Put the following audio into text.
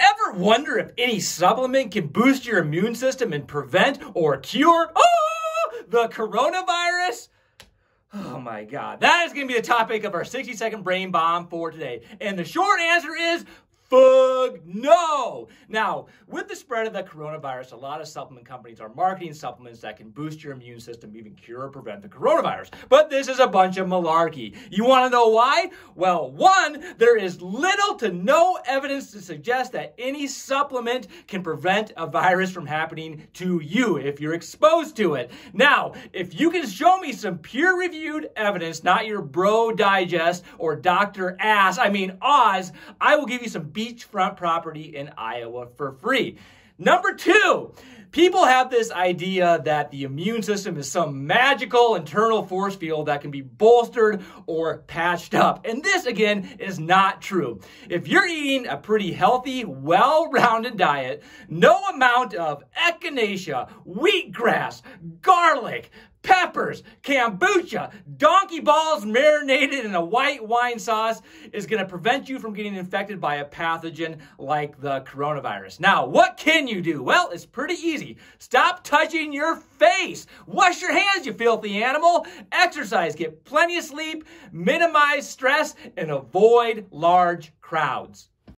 Ever wonder if any supplement can boost your immune system and prevent or cure oh, the coronavirus? Oh my God. That is going to be the topic of our 60 second brain bomb for today. And the short answer is! Now, with the spread of the coronavirus, a lot of supplement companies are marketing supplements that can boost your immune system, even cure or prevent the coronavirus. But this is a bunch of malarkey. You want to know why? Well, one, there is little to no evidence to suggest that any supplement can prevent a virus from happening to you if you're exposed to it. Now, if you can show me some peer reviewed evidence, not your bro digest or Dr. Ass, I mean Oz, I will give you some beachfront property in Iowa for free. Number two, people have this idea that the immune system is some magical internal force field that can be bolstered or patched up. And this, again, is not true. If you're eating a pretty healthy, well rounded diet, no amount of echinacea, wheatgrass, garlic, peppers, kombucha, donkey balls marinated in a white wine sauce is going to prevent you from getting infected by a pathogen like the coronavirus. Now, what can you do? Well, it's pretty easy. Stop touching your face. Wash your hands, you filthy animal. Exercise, get plenty of sleep, minimize stress, and avoid large crowds.